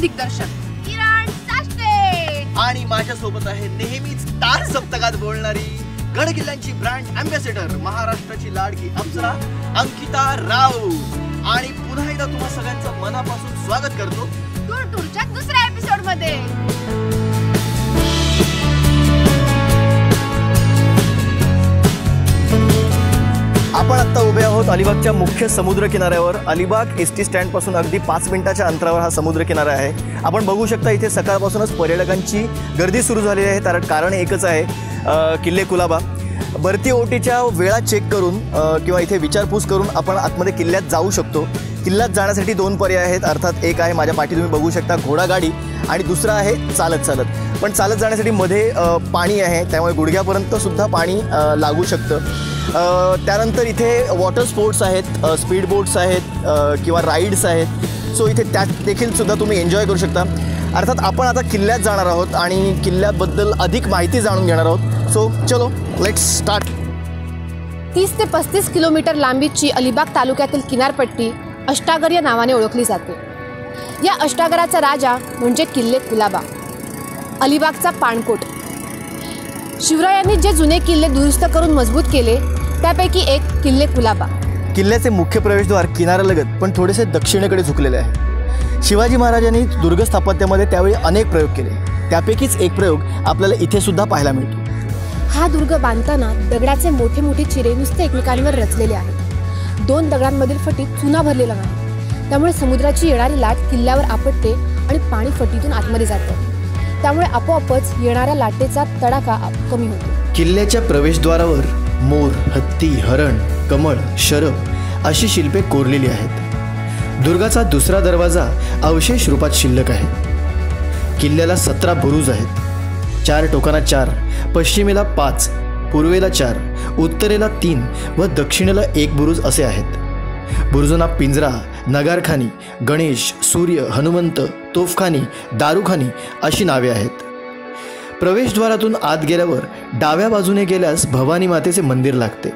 दिग्दर्शन किरण साष्टे आणि माझ्यासोबत आहे नेहमीच तार सप्तकात बोलणारी गड किल्ल्यांची ब्रँड अँबॅसेडर महाराष्ट्राची लाडकी अप्सरा अंकिता राव. आणि पुन्हा एकदा तुम्हा सगळ्यांचं मनापासून स्वागत करतो. टूर टूरच्या दुसऱ्या एपिसोडमध्ये. आपण आत्ता उभे आहोत अलिबागच्या मुख्य समुद्र किनाऱ्यावर. अलिबाग एस टी स्टँडपासून अगदी पाच मिनिटाच्या अंतरावर हा समुद्र किनारा आहे. आपण बघू शकता इथे सकाळपासूनच पर्यटकांची गर्दी सुरू झालेली आहे. कारण कारण एकच आहे किल्ले कुलाबा. भरती ओटीच्या वेळा चेक करून किंवा इथे विचारपूस करून आपण आतमध्ये किल्ल्यात जाऊ शकतो. किल्ल्यात जाण्यासाठी दोन पर्याय आहेत. अर्थात एक आहे माझ्या पाठी तुम्ही बघू शकता घोडागाडी आणि दुसरा आहे चालत चालत. पण चालत जाण्यासाठी मध्ये पाणी आहे. त्यामुळे गुडघ्यापर्यंत सुद्धा पाणी लागू शकतं. त्यानंतर इथे वॉटर स्पोर्ट्स आहेत स्पीड बोट्स आहेत किंवा राईड्स आहेत. सो इथे त्यात देखील सुद्धा तुम्ही एन्जॉय करू शकता. अर्थात आपण आता किल्ल्यात जाणार आहोत आणि किल्ल्याबद्दल अधिक माहिती जाणून घेणार आहोत. सो चलो लेट्स स्टार्ट तीस ते पस्तीस किलोमीटर लांबीची अलिबाग तालुक्यातील किनारपट्टी अष्टागर या नावाने ओळखली जाते. या अष्टागराचा राजा म्हणजे किल्ले कुलाबा. अलिबागचा पाणकोट. शिवरायांनी जे जुने किल्ले दुरुस्त करून मजबूत केले त्यापैकी एक किल्ले कुलाबा. किल्ल्याचे मुख्य प्रवेशद्वार किनाऱ्यालगत पण थोडेसे दक्षिणेकडे झुकलेले आहे. शिवाजी महाराजांनी दुर्ग स्थापत्यामध्ये त्यावेळी अनेक प्रयोग केले. त्यापैकीच एक प्रयोग आपल्याला इथे सुद्धा पाहायला मिळतो. हा दुर्ग बांधताना दगडाचे मोठे मोठे चिरे नुसते एकमेकांवर रचलेले आहेत. दोन दगडांमधील फटीत चुना भरलेला नाही त्यामुळे समुद्राची येणारी लाट किल्ल्यावर आपटते आणि पाणी फटीतून आतमध्ये जातं. त्यामुळे आपोआपच येणाऱ्या लाटेचा तडाखा आप- कमी होतो. किल्ल्याच्या प्रवेशद्वारावर मोर हत्ती हरण कमळ शरभ अशी शिल्पे कोरलेली आहेत. दुर्गाचा दुसरा दरवाजा अवशेष रूपात शिल्लक आहे. किल्ल्याला सतरा बुरुज आहेत. चार टोकांना चार पश्चिमेला पाच पूर्वेला चार उत्तरेला तीन व दक्षिणेला एक बुरुज असे आहेत. बुरुजांना पिंजरा नगारखानी गणेश सूर्य हनुमंत तोफखानी दारुखानी अशी नावे आहेत. प्रवेशद्वारातून आत गेल्यावर डाव्या बाजूने गेल्यास भवानी मातेचे मंदिर लागते.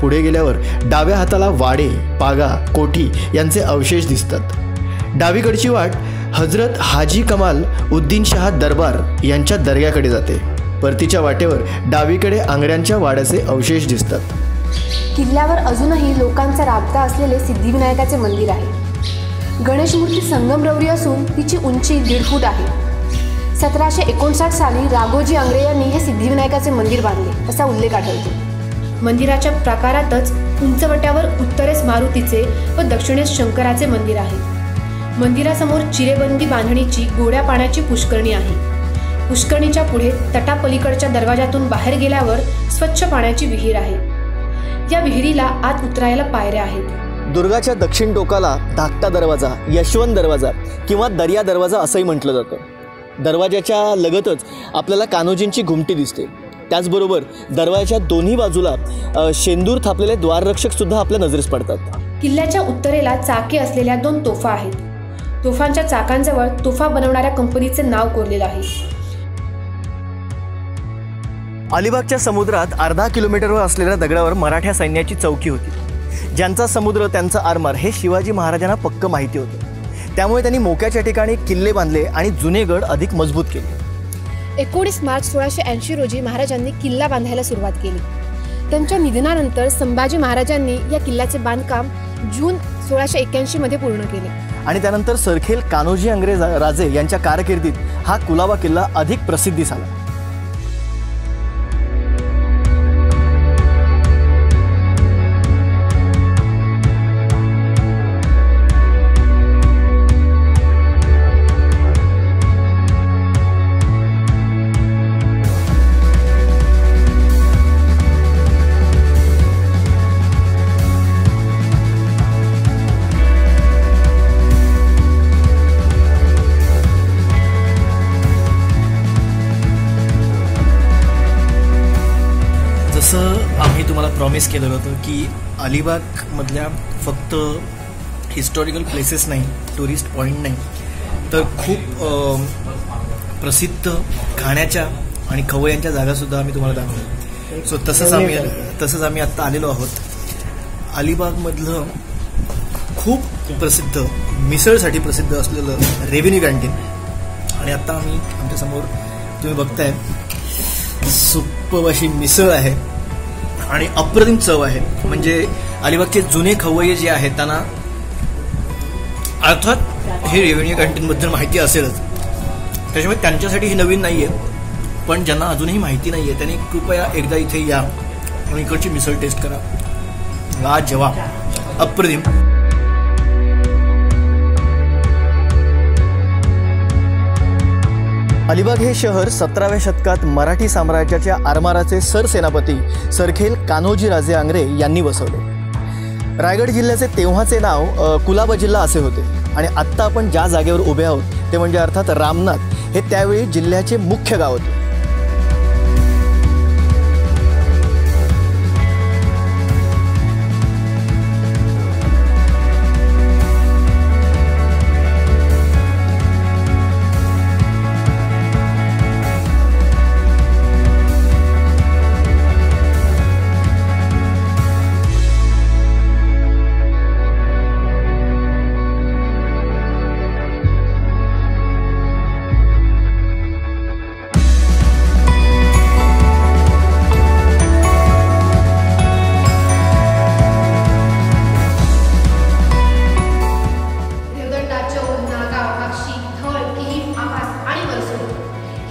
पुढे गेल्यावर डाव्या हाताला वाडे पागा कोठी यांचे अवशेष दिसतात. डावीकडची वाट हजरत हाजी कमाल उद्दीन शहा दरबार यांच्या दर्ग्याकडे जाते. परतीच्या वाटेवर डावीकडे आंगड्यांच्या वाड्याचे अवशेष दिसतात. किल्ल्यावर अजूनही लोकांचा राबता असलेले सिद्धिविनायकाचे मंदिर आहे. गणेश मूर्ती संगमरवरी असून तिची उंची दीड फूट आहे. सतराशे एकोणसाठ साली राघोजी आंग्रे यांनी हे सिद्धिविनायकाचे मंदिर बांधले असा उल्लेख आढळतो. मंदिराच्या प्रकारातच उंचवट्यावर उत्तरेस मारुतीचे व दक्षिणेस शंकराचे मंदिर आहे. मंदिरासमोर चिरेबंदी बांधणीची गोड्या पाण्याची पुष्करणी आहे. पुष्करणीच्या पुढे तटापलीकडच्या दरवाजातून बाहेर गेल्यावर स्वच्छ पाण्याची विहीर आहे. या विहिरीला आत उतरायला पायऱ्या आहेत. दुर्गाच्या दक्षिण टोकाला धाकटा दरवाजा यशवंत दरवाजा किंवा दर्या दरवाजा असंही म्हटलं जातं. दरवाजाच्या लगतच आपल्याला कान्होजींची घुमटी दिसते. त्याचबरोबर दरवाजाच्या दोन्ही बाजूला शेंदूर थापलेले द्वाररक्षक सुद्धा आपल्या नजरेस पडतात. किल्ल्याच्या उत्तरेला चाके असलेल्या दोन तोफा आहेत. तोफांच्या चाकांजवळ तोफा बनवणाऱ्या कंपनीचे नाव कोरलेलं आहे. अलिबागच्या समुद्रात अर्धा किलोमीटरवर असलेल्या दगडावर मराठ्या सैन्याची चौकी होती. ज्यांचा समुद्र त्यांचं आरमार हे शिवाजी महाराजांना पक्क माहिती होतं. त्यामुळे त्यांनी मोक्याच्या ठिकाणी किल्ले बांधले आणि जुने गड अधिक मजबूत केले. एकोणीस मार्च सोळाशे ऐंशी रोजी महाराजांनी किल्ला बांधायला सुरुवात केली. त्यांच्या निधनानंतर संभाजी महाराजांनी या किल्ल्याचे बांधकाम जून सोळाशे एक्क्याऐंशी मध्ये पूर्ण केले. आणि त्यानंतर सरखेल कान्होजी अंग्रेज राजे यांच्या कारकिर्दीत हा कुलाबा किल्ला अधिक प्रसिद्धी झाला. जसं आम्ही तुम्हाला प्रॉमिस केलेलं होतं की अलिबागमधल्या फक्त हिस्टॉरिकल प्लेसेस नाही टुरिस्ट पॉईंट नाही तर खूप प्रसिद्ध खाण्याच्या आणि खवयांच्या जागासुद्धा आम्ही तुम्हाला दाखवू सो तसंच आम्ही तसंच आम्ही आत्ता आलेलो आहोत. अलिबागमधलं खूप प्रसिद्ध मिसळसाठी प्रसिद्ध असलेलं रेव्हेन्यू कॅन्टीन आणि आता आम्ही आमच्यासमोर तुम्ही बघताय सुप्प अशी मिसळ आहे. आणि अप्रतिम चव आहे. म्हणजे अलिबागचे जुने खवय्ये जे आहेत त्यांना अर्थात हे रेव्हेन्यू कॅन्टीनबद्दल माहिती असेलच. त्याच्यामुळे त्यांच्यासाठी ही नवीन नाही आहे पण ज्यांना अजूनही माहिती नाही आहे त्यांनी कृपया एकदा इथे या आणि इकडची मिसळ टेस्ट करा. वा जवाब अप्रतिम. अलिबाग हे शहर सतराव्या शतकात मराठी साम्राज्याच्या आरमाराचे सरसेनापती सरखेल कान्होजी राजे आंग्रे यांनी बसवले रायगड जिल्ह्याचे तेव्हाचे नाव कुलाबा जिल्हा असे होते आणि आत्ता आपण ज्या जागेवर उभे आहोत ते म्हणजे अर्थात रामनाथ हे त्यावेळी जिल्ह्याचे मुख्य गाव होते.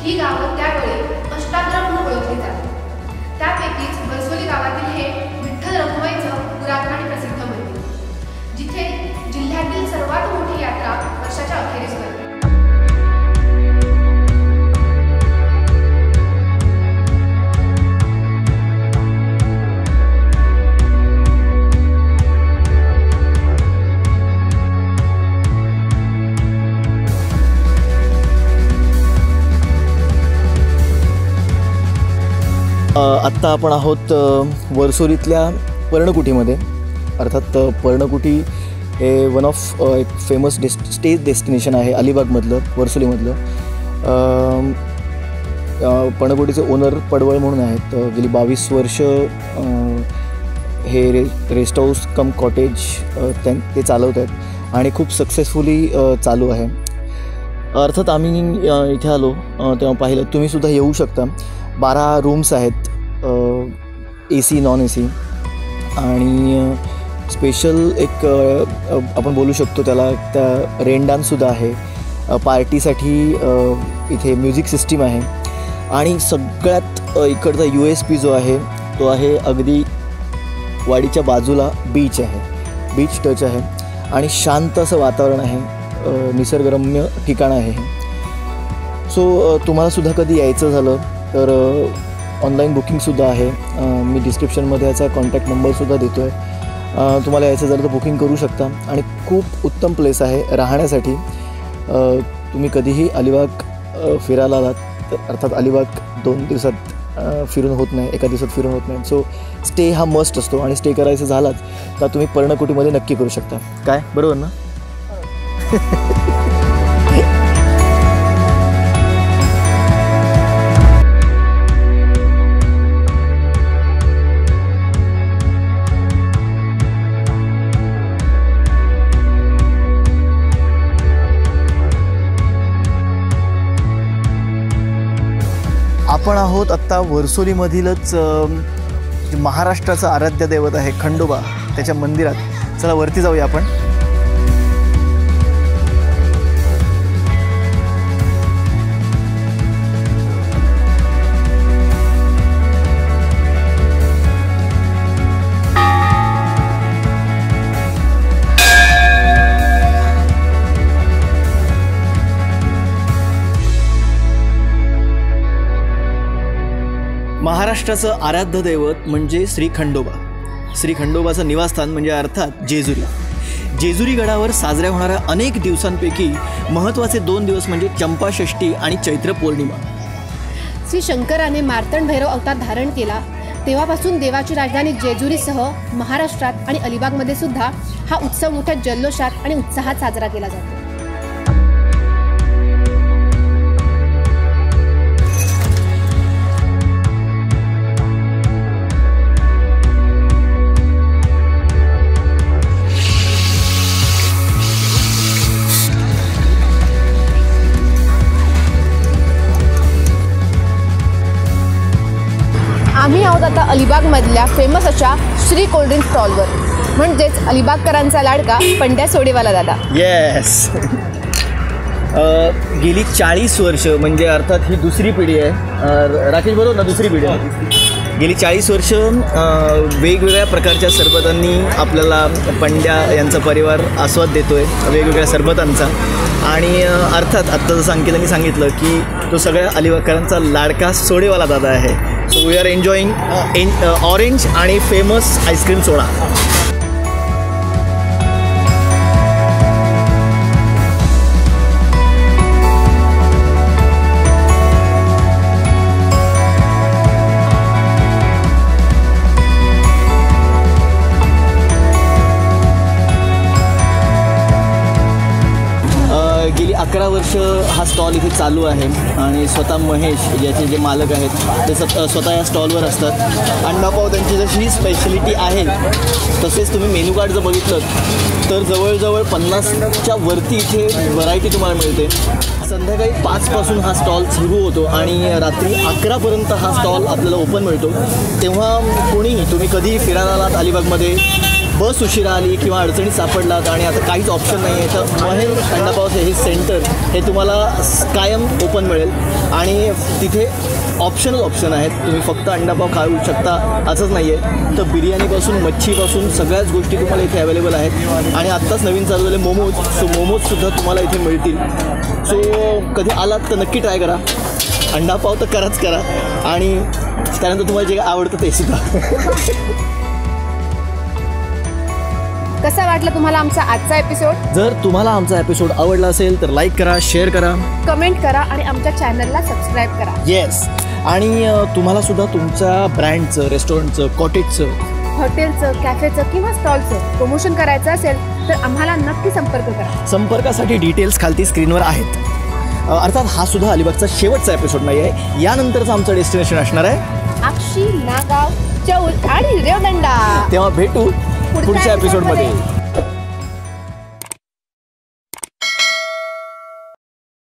ही गावं त्यावेळी अष्टाद्र म्हणून ओळखली जातात. त्यापैकीच बरसोली गावातील हे विठ्ठल रखुमाईचं पुरातन आणि प्रसिद्ध मंदिर जिथे जिल्ह्यातील सर्वात मोठी यात्रा वर्षाच्या अखेरीस भरते. आत्ता आपण आहोत वर्सोलीतल्या पर्णकुटीमध्ये. अर्थात पर्णकुटी हे वन ऑफ एक फेमस डेस्ट स्टेज डेस्टिनेशन आहे अलिबागमधलं वर्सोलीमधलं. पर्णकुटीचे ओनर पडवळ म्हणून आहेत. गेली बावीस वर्ष हे रे रेस्ट हाऊस कम कॉटेज त्यां ते चालवत आहेत आणि खूप सक्सेसफुली चालू आहे. अर्थात आम्ही इथे आलो तेव्हा पाहिलं तुम्हीसुद्धा येऊ शकता. बारा रूम्स आहेत A C non A C आणि स्पेशल एक आपण बोलू शकतो त्याला त्या रेन डान्ससुद्धा आहे. पार्टीसाठी इथे म्युझिक सिस्टीम आहे. आणि सगळ्यात इकडचा यू एस पी जो आहे तो आहे अगदी वाडीच्या बाजूला बीच आहे. बीच टच आहे. आणि शांत असं वातावरण आहे. निसर्गरम्य ठिकाण आहे सो तुम्हाला सुद्धा कधी यायचं झालं? तर ऑनलाईन बुकिंगसुद्धा आहे. मी डिस्क्रिप्शनमध्ये याचा कॉन्टॅक्ट नंबरसुद्धा देतो आहे तुम्हाला यायचं झालं तर बुकिंग करू शकता. आणि खूप उत्तम प्लेस आहे राहण्यासाठी. तुम्ही कधीही अलिबाग फिरायला आलात तर अर्थात अलिबाग दोन दिवसात फिरून होत नाही एका दिवसात फिरून होत नाही. सो स्टे हा मस्ट असतो. आणि स्टे करायचं झालाच तर तुम्ही पर्णकुटीमध्ये नक्की करू शकता. काय? बरोबर ना? आपण आहोत आत्ता वर्सोलीमधीलच जे महाराष्ट्राचं आराध्य दैवत आहे खंडोबा त्याच्या मंदिरात. चला वरती जाऊया आपण. महाराष्ट्राचं आराध्य दैवत म्हणजे श्री खंडोबा. श्री खंडोबाचं निवासस्थान म्हणजे अर्थात जेजुरी. जेजुरी गडावर साजऱ्या होणाऱ्या अनेक दिवसांपैकी महत्त्वाचे दोन दिवस म्हणजे चंपाषष्ठी आणि चैत्र पौर्णिमा. श्री शंकराने मार्तंड भैरव अवतार धारण केला. तेव्हापासून देवाची राजधानी जेजुरीसह महाराष्ट्रात आणि अलिबागमध्ये सुद्धा हा उत्सव मोठ्या जल्लोषात आणि उत्साहात साजरा केला जातो. आता अलिबागमधल्या फेमस अशा श्री कोल्ड्रिंक स्टॉलवर म्हणजेच अलिबागकरांचा लाडका पंड्या सोडेवाला दादा. येस गेली चाळीस वर्ष म्हणजे अर्थात ही दुसरी पिढी आहे. राकेश बरोबर ना दुसरी पिढी आहे? गेली चाळीस वर्ष वेगवेगळ्या प्रकारच्या सरबतांनी आपल्याला पंड्या यांचा परिवार आस्वाद देतो आहे वेगवेगळ्या सरबतांचा. आणि अर्थात आत्ता जसं अंकितांनी सांगितलं की तो सगळ्या अलिबागकरांचा लाडका सोडेवाला दादा आहे. We are enjoying in orange आणि फेमस आईस्क्रीम सोडा वर्ष हा स्टॉल इथे चालू आहे आणि स्वतः महेश याचे जे मालक आहेत ते स्वतः स्वतः या स्टॉलवर असतात. अंडापाव त्यांची जशी स्पेशलिटी आहे तसेच तुम्ही मेन्यू कार्ड जर बघितलं तर जवळजवळ पन्नासच्या वरती इथे व्हरायटी तुम्हाला मिळते. संध्याकाळी पाचपासून हा स्टॉल सुरू होतो आणि रात्री अकरापर्यंत हा स्टॉल आपल्याला ओपन मिळतो. तेव्हा कोणीही तुम्ही कधीही फिरायला आलात अलिबागमध्ये बस उशिरा आली किंवा अडचणीत सापडलात आणि आता काहीच ऑप्शन नाही आहे तर महेश अंडापावचे हे सेंटर हे तुम्हाला कायम ओपन मिळेल. आणि तिथे ऑप्शनच ऑप्शन आहेत. तुम्ही फक्त अंडापाव खाऊ शकता असंच नाही आहे तर बिर्याणीपासून मच्छीपासून सगळ्याच गोष्टी तुम्हाला इथे अवेलेबल आहेत. आणि आत्ताच नवीन चालू झाले मोमोज सो मोमोजसुद्धा तुम्हाला इथे मिळतील. सो कधी आलात तर नक्की ट्राय करा. अंडापाव तर कराच करा. आणि त्यानंतर तुम्हाला जे आवडतं ते सुद्धा. कसा वाटला तुम्हाला आमचा आजचा एपिसोड जर तुम्हाला आमचा एपिसोड आवडला असेल तर लाईक करा शेअर करा. कमेंट करा आणि आमच्या चॅनलला सबस्क्राईब करा. येस आणि तुम्हाला सुद्धा तुमच्या ब्रँडचं रेस्टॉरंटचं कॉटेजचं हॉटेलचं कॅफेचं किंवा स्टॉलचं प्रमोशन करायचं असेल तर आम्हाला नक्की संपर्क करा. संपर्कासाठी डिटेल्स खालती स्क्रीनवर आहेत. अर्थात हा सुद्धा अलिबागचा शेवटचा एपिसोड नाही आहे यानंतरचं आमचं डेस्टिनेशन असणार आहे अक्षी नागाव चौल आणि रेवदंडा तेव्हा भेटू. पुढच्या एपिसोडमध्ये.